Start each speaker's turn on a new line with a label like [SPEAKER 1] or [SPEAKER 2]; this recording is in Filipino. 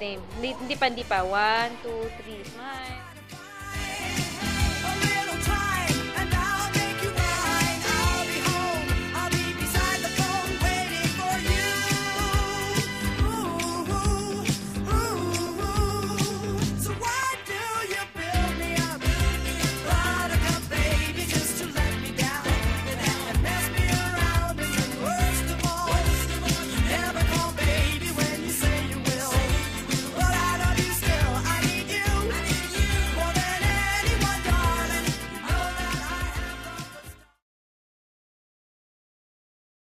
[SPEAKER 1] name. Hindi, hindi pa, hindi pa. One, two, three. Smile.